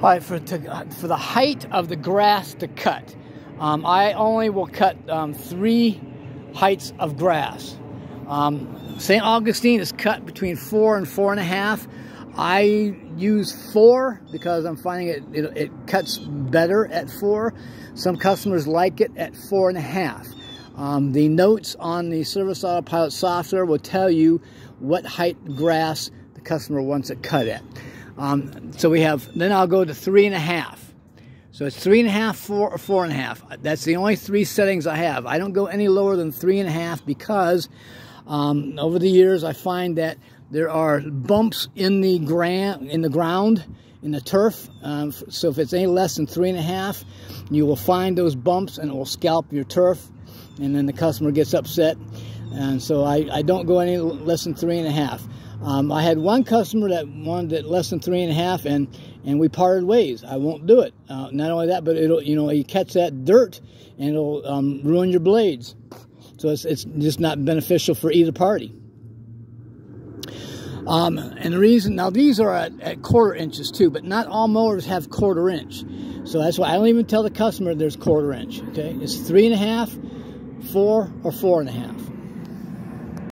For, to, for the height of the grass to cut, um, I only will cut um, three heights of grass. Um, St. Augustine is cut between four and four and a half. I use four because I'm finding it, it, it cuts better at four. Some customers like it at four and a half. Um, the notes on the Service Autopilot software will tell you what height grass the customer wants it cut at. Um, so we have, then I'll go to three and a half. So it's three and a half, four, or four and a half. That's the only three settings I have. I don't go any lower than three and a half because um, over the years I find that there are bumps in the, ground, in the ground, in the turf. Um, so if it's any less than three and a half, you will find those bumps and it will scalp your turf. And then the customer gets upset. And so I, I don't go any less than three and a half. Um, I had one customer that wanted it less than three and a half, and and we parted ways. I won't do it. Uh, not only that, but it'll you know you catch that dirt and it'll um, ruin your blades. So it's it's just not beneficial for either party. Um, and the reason now these are at, at, quarter inches too, but not all mowers have quarter inch. So that's why I don't even tell the customer there's quarter inch. Okay, it's three and a half, four, or four and a half.